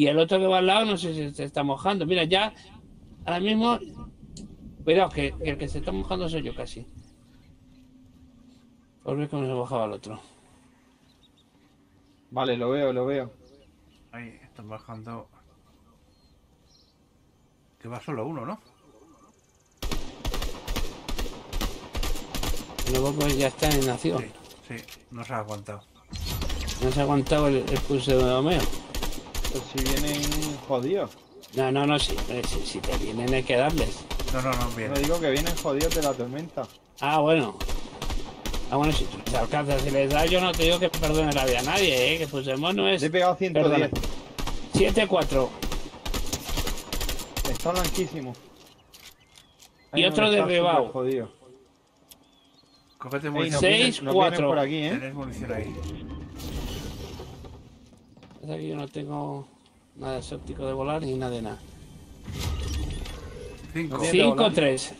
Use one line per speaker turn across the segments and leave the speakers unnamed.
Y el otro que va al lado no sé si se está mojando. Mira, ya ahora mismo. Cuidado, que, que el que se está mojando soy yo casi. Por ver cómo se mojaba el otro.
Vale, lo veo, lo veo.
Ahí, están bajando. Que va solo uno, ¿no?
Luego pues ya está en acción.
Sí, sí, no se ha aguantado.
No se ha aguantado el, el pulso de Domeo.
Pues si vienen jodidos.
No, no, no, si, si, si te vienen hay que darles.
No, no, no,
No
bien.
digo que vienen jodidos de la tormenta.
Ah, bueno. Ah, bueno, si tú les alcanzas y les das, yo no te digo que perdone la vida a nadie, ¿eh? Que Puigdemont no es
Le he pegado 110.
7-4.
Está blanquísimo.
Y otro derribado.
jodido.
Cógete munición.
nos
Seis,
vienen- nos
cuatro.
vienen por aquí, ¿eh?
Tienes munición ahí.
Es que yo no tengo nada de óptico de volar ni nada de nada.
Cinco.
No tiene- de volar.
5-3.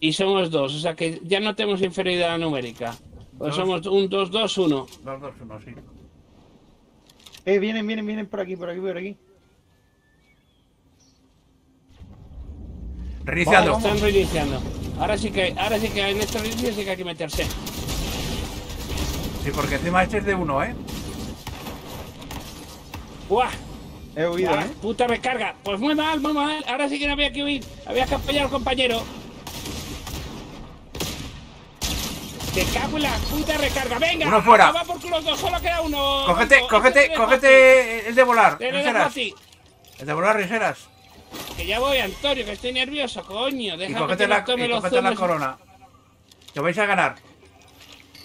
Y somos dos, o sea que ya no tenemos inferioridad numérica. Pues
Dos.
somos un 2-2-1.
Dos, dos, uno, sí.
Eh, vienen, vienen, vienen por aquí, por aquí, por aquí.
Reiniciando.
Están reiniciando. Ahora sí que, ahora sí que en estos reinicios sí que hay que meterse.
Sí, porque encima este es de uno, ¿eh?
¡Buah!
He huido. ¿eh?
¡Puta recarga! Pues muy mal, muy mal. Ahora sí que no había que huir. Había que apoyar al compañero. ¡Que cago en la puta recarga! ¡Venga!
Uno fuera.
¡Va por culo los dos! ¡Solo queda uno!
Cógete, cógete,
Este te a
cógete el de volar.
Te ti.
El de volar, riseras.
Que ya voy, Antonio, que estoy nervioso, coño.
Y
Déjame
cógete
que
la,
me tome
y
los
cógete la corona. Que vais a ganar.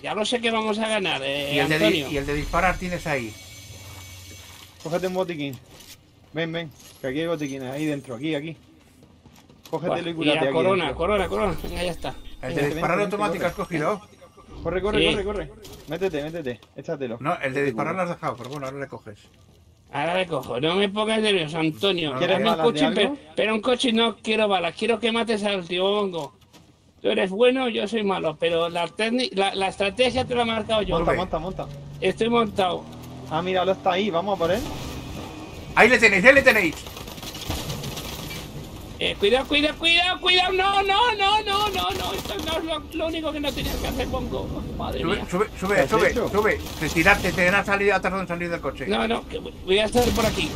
Ya lo sé que vamos a ganar, eh,
Y el, de, y el de disparar tienes ahí.
Cógete un botiquín. Ven, ven. Que aquí hay botiquines, ahí dentro, aquí, aquí. Cógetelo y cúrate
la
aquí
corona,
dentro.
corona, corona. Venga, ya está.
El de disparar automático has cogido.
Corre, corre,
Sí.
corre, corre. Métete, métete. Échatelo.
No, el de disparar lo has dejado, pero bueno, ahora le coges.
Ahora le cojo. No me pongas nervioso, Antonio.
¿Quieres
Dame un
balas
coche, pero,
algo?
pero un coche no quiero balas. Quiero que mates al tío Bongo. Tú eres bueno, yo soy malo. Pero la, técnica- la, la estrategia te la he marcado yo.
Monta, monta, monta.
Estoy montado.
Ah, míralo, está ahí. Vamos a por él.
Ahí le tenéis, ahí le tenéis.
Eh, cuidado, cuidado, cuidado, cuidado. No, no, no, no, no, no. Esto no es lo, lo único que no tenías que hacer, Bongo. Madre
Sube,
mía.
sube,
¿Qué
sube, sube,
hecho?
sube. Te tiraste, te salido, ha tardado en salir del coche.
No, no, que voy- a estar por aquí.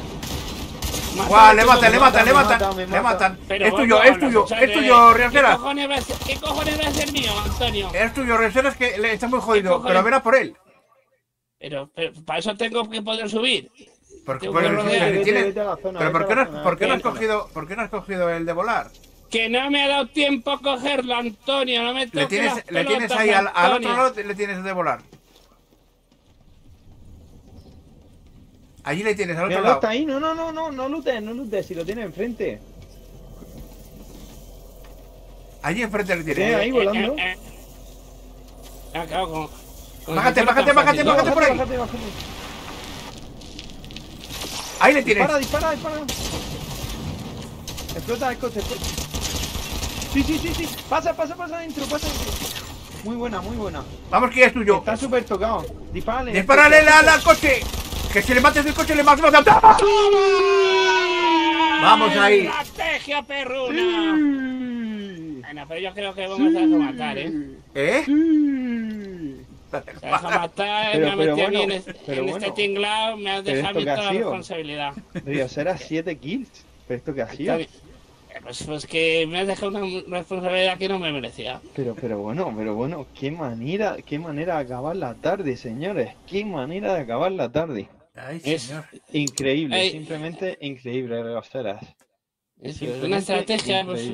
Guau, le matan, le matan, le matan, le
mata.
matan. Es tuyo, es tuyo, es tuyo,
¿Qué
Rianceras.
cojones, va a ser, ¿Qué cojones va a ser mío, Antonio?
Es tuyo, Rianceras, que le está muy jodido. Pero verás por él.
Pero, pero para eso tengo que poder subir.
Porque, pero,
que rodear.
tienes-
zona,
¿por qué no,
zona,
por qué no has cogido, por qué no has cogido el de volar?
Que no me ha dado tiempo a cogerlo, Antonio. No me
Le tienes,
las
le tienes ahí al, al otro lado, le tienes el de volar. Allí le tienes al otro
Míralo,
lado.
está ahí. No, no, no, no, no lutes, no lutes. Si lo tiene enfrente.
Allí enfrente le
Sí,
tienes.
ahí volando.
Eh, eh, eh. Acabo con.
Bájate, bájate, bájate, bájate por ahí.
bájate, bájate.
Ahí le tienes.
Dispara, dispara, dispara. Explota el coche. explota. Sí, sí, sí, sí. Pasa, pasa, pasa adentro, pasa adentro. Muy buena, muy buena.
Vamos que ya es tuyo.
Está súper tocado. Dispárale.
Dispárale al al coche. Que si le mates el coche le matas. Vamos ahí.
¡Estrategia perruna!
Sí.
Bueno, pero yo creo que vamos a matar, ¿eh?
¿Eh?
Deja matar,
Pero-
me ha
pero
metido a mí
bueno,
en, este,
pero
en
bueno.
este tinglado, me has dejado
que
toda la responsabilidad.
Era 7 kills. ¿Pero esto qué ha sido?
Está bien. Eh, Pues, pues que me has dejado una responsabilidad que no me merecía.
Pero, pero bueno, pero bueno, qué manera, qué manera de acabar la tarde, señores. Qué manera de acabar la tarde.
Ay,
Es-
señor.
Increíble, simplemente increíble, Regosteras.
Es una estrategia, pues,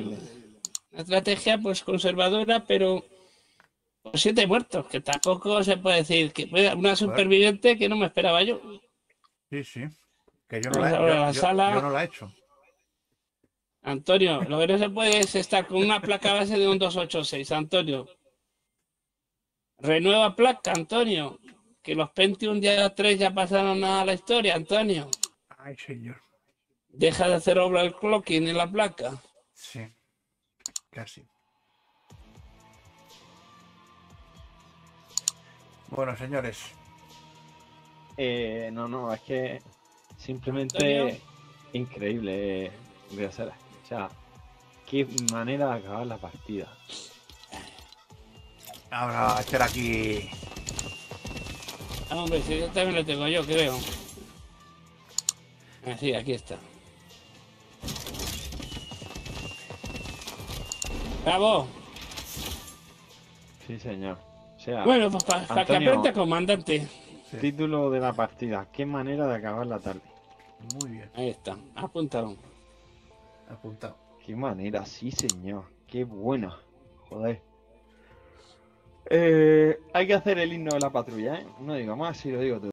una estrategia pues conservadora, pero siete muertos, que tampoco se puede decir que una superviviente que no me esperaba yo.
Sí, sí. Que yo no la, yo-
la
yo-
sala.
yo no la he hecho.
Antonio, lo que no se puede es estar con una placa base de un 286, Antonio. Renueva placa, Antonio. Que los Pentium día 3 ya pasaron a la historia, Antonio.
Ay, señor.
Deja de hacer obra el clocking en la placa.
Sí. Casi. Bueno, señores.
Eh, no, no, es que Simplemente
Antonio.
increíble, Riosera. O sea, qué manera de acabar la partida.
Ahora, echar aquí.
Ah, hombre, si yo también lo tengo yo, creo. Ah, sí, aquí está. Bravo.
Sí, señor. Sea,
Bueno, pues para que
Antonio.
aprenda, comandante.
Sí,
título de la partida. Qué manera de acabar la tarde.
Muy bien.
Ahí está, apúntalo.
Apuntado.
Qué manera, sí, señor. Qué bueno. Joder. Eh, hay que hacer el himno de la patrulla, ¿eh? No digo más si lo digo tú.